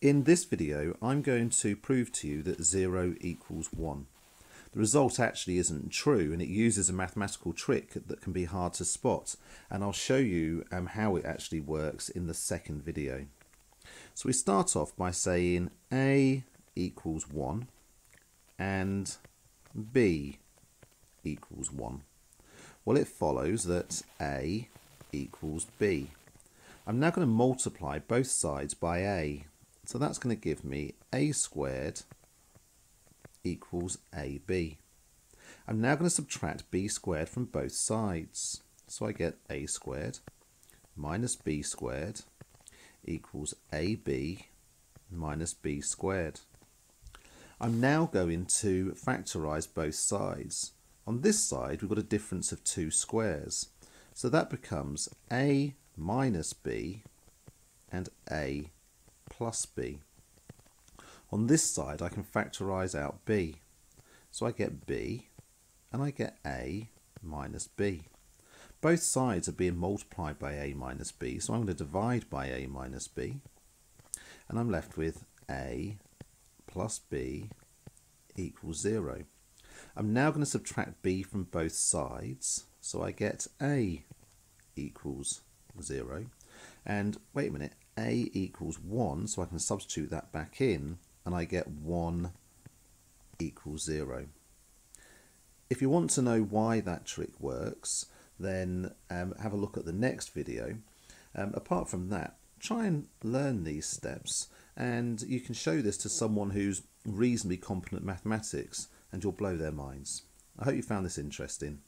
In this video, I'm going to prove to you that 0 equals 1. The result actually isn't true and it uses a mathematical trick that can be hard to spot and I'll show you um, how it actually works in the second video. So we start off by saying A equals 1 and B equals 1. Well it follows that A equals B. I'm now going to multiply both sides by A. So that's going to give me A squared equals AB. I'm now going to subtract b squared from both sides. So I get a squared minus b squared equals ab minus b squared. I'm now going to factorise both sides. On this side we've got a difference of two squares. So that becomes a minus b and a plus b. On this side I can factorise out b. So I get b and I get a minus b. Both sides are being multiplied by a minus b, so I'm going to divide by a minus b. And I'm left with a plus b equals 0. I'm now going to subtract b from both sides, so I get a equals 0. And wait a minute, a equals 1, so I can substitute that back in, and I get 1 equals 0. If you want to know why that trick works, then um, have a look at the next video. Um, apart from that, try and learn these steps and you can show this to someone who's reasonably competent at mathematics and you'll blow their minds. I hope you found this interesting.